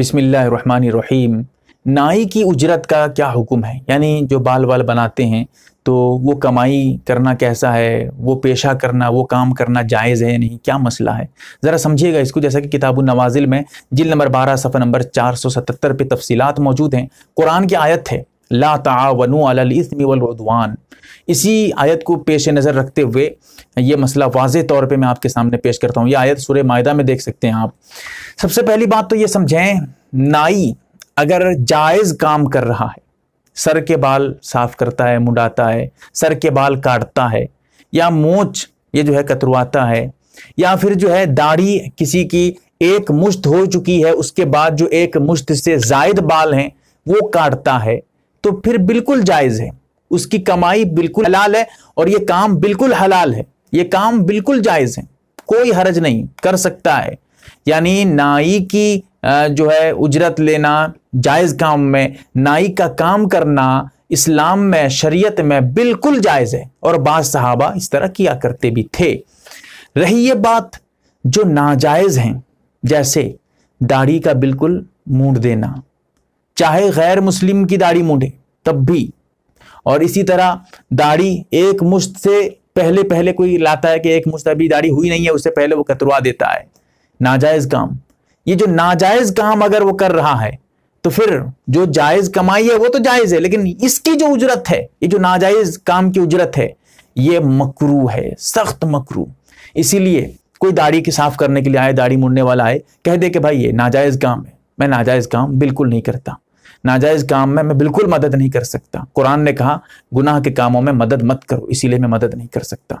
बिस्मिल्लाहिर्रहमानिर्रहीम। नाई की उजरत का क्या हुक्म है? यानी जो बाल बाल बनाते हैं तो वो कमाई करना कैसा है? वो पेशा करना, वो काम करना जायज़ है नहीं? क्या मसला है? ज़रा समझिएगा इसको, जैसा कि किताब नवाजिल में जिल नंबर बारह सफ़ा नंबर चार सौ सतहत्तर पर तफसीलात मौजूद हैं। कुरान की आयत है ला तावनु वलवान इसी आयत को पेश नज़र रखते हुए ये मसला वाज तौर पे मैं आपके सामने पेश करता हूँ। ये आयत सुर मायदा में देख सकते हैं आप। सबसे पहली बात तो ये समझें, नाई अगर जायज़ काम कर रहा है, सर के बाल साफ़ करता है, मुड़ाता है, सर के बाल काटता है, या मोच ये जो है कतरवाता है, या फिर जो है दाढ़ी किसी की एक मुश्त हो चुकी है, उसके बाद जो एक मुश्त से जायद बाल हैं, वो काटता है तो फिर बिल्कुल जायज़ है। उसकी कमाई बिल्कुल हलाल है और ये काम बिल्कुल हलाल है। ये काम बिल्कुल जायज़ है। कोई हरज नहीं, कर सकता है। यानी नाई की जो है उजरत लेना जायज़ काम में, नाई का काम करना इस्लाम में, शरीयत में बिल्कुल जायज़ है। और बाज सहाबा इस तरह किया करते भी थे। रही ये बात जो नाजायज़ हैं, जैसे दाढ़ी का बिल्कुल मूड देना। चाहे गैर मुस्लिम की दाढ़ी मूडे तब भी। और इसी तरह दाढ़ी एक मुश्त से पहले पहले कोई लाता है कि एक मुश्त अभी दाढ़ी हुई नहीं है, उससे पहले वो कतरवा देता है। नाजायज काम। ये जो नाजायज काम अगर वो कर रहा है तो फिर जो जायज़ कमाई है वो तो जायज़ है, लेकिन इसकी जो उजरत है, ये जो नाजायज काम की उजरत है, ये मकरू है, सख्त मकरू। इसीलिए कोई दाढ़ी की साफ़ करने के लिए आए, दाढ़ी मुड़ने वाला आए, कह दे कि भाई ये नाजायज काम है। मैं नाजायज काम बिल्कुल नहीं करता। नाजायज काम में मैं बिल्कुल मदद नहीं कर सकता। कुरान ने कहा, गुनाह के कामों में मदद मत करो, इसीलिए मैं मदद नहीं कर सकता।